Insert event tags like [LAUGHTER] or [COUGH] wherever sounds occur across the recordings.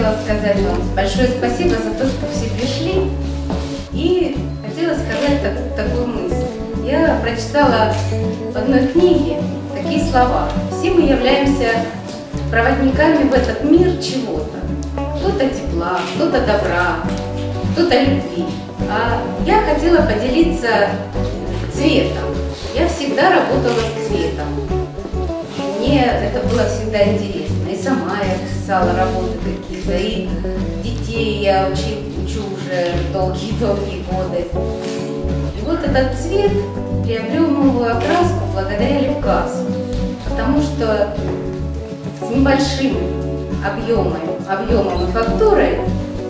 сказать вам большое спасибо за то, что все пришли. И хотела сказать так, такую мысль. Я прочитала в одной книге такие слова. Все мы являемся проводниками в этот мир чего-то. Кто-то тепла, кто-то добра, кто-то любви. А я хотела поделиться цветом. Я всегда работала с цветом. Мне это было всегда интересно. Сама я писала работы какие-то, и детей я учу, учу уже долгие-долгие годы. И вот этот цвет приобрел новую окраску благодаря Левкасу, потому что с небольшим объемом, объемом и фактурой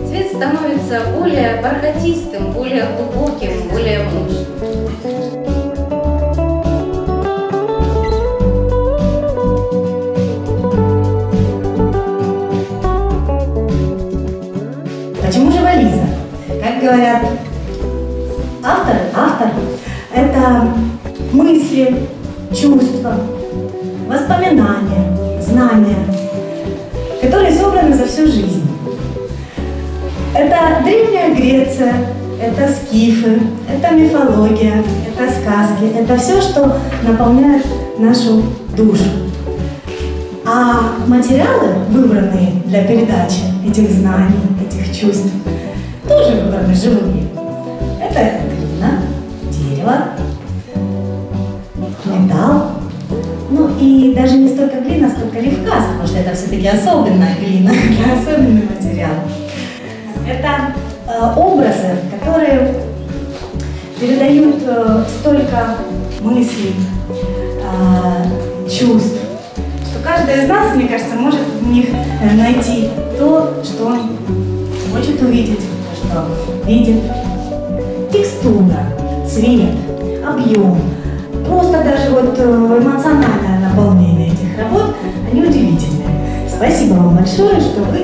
цвет становится более бархатистым, более глубоким, более мощным. Говорят, автор, автор – это мысли, чувства, воспоминания, знания, которые собраны за всю жизнь. Это Древняя Греция, это скифы, это мифология, это сказки, это все, что наполняет нашу душу. А материалы, выбранные для передачи этих знаний, этих чувств, тоже выбраны живые. Это глина, дерево, металл, ну и даже не столько глина, сколько ревкас, потому что это все-таки особенная глина, [LAUGHS] особенный материал. Это э, образы, которые передают э, столько мыслей, э, чувств, что каждый из нас, мне кажется, может в них найти то, что он хочет увидеть что видит текстура, цвет, объем, просто даже вот э, эмоциональное наполнение этих работ, они удивительные. Спасибо вам большое, что вы